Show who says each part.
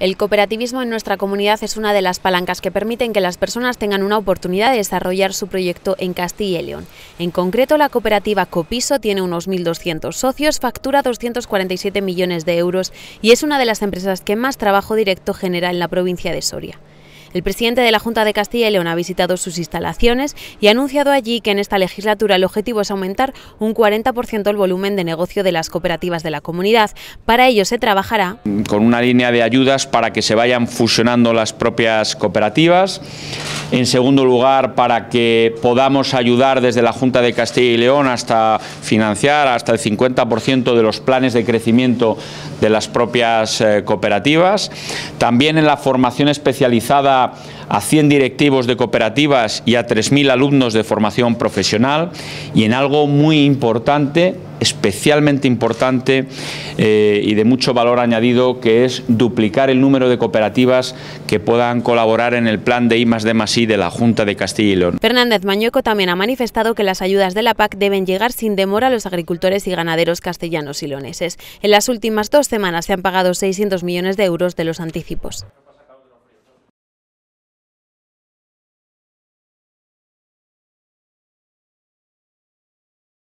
Speaker 1: El cooperativismo en nuestra comunidad es una de las palancas que permiten que las personas tengan una oportunidad de desarrollar su proyecto en Castilla y León. En concreto, la cooperativa Copiso tiene unos 1.200 socios, factura 247 millones de euros y es una de las empresas que más trabajo directo genera en la provincia de Soria. El presidente de la Junta de Castilla y León ha visitado sus instalaciones y ha anunciado allí que en esta legislatura el objetivo es aumentar un 40% el volumen de negocio de las cooperativas de la comunidad. Para ello se trabajará
Speaker 2: con una línea de ayudas para que se vayan fusionando las propias cooperativas. En segundo lugar, para que podamos ayudar desde la Junta de Castilla y León hasta financiar hasta el 50% de los planes de crecimiento de las propias eh, cooperativas. También en la formación especializada a 100 directivos de cooperativas y a 3.000 alumnos de formación profesional y en algo muy importante, especialmente importante eh, y de mucho valor añadido, que es duplicar el número de cooperativas que puedan colaborar en el plan de I D I de la Junta de Castilla y León.
Speaker 1: Fernández Mañueco también ha manifestado que las ayudas de la PAC deben llegar sin demora a los agricultores y ganaderos castellanos y leoneses. En las últimas dos semanas se han pagado 600 millones de euros de los anticipos.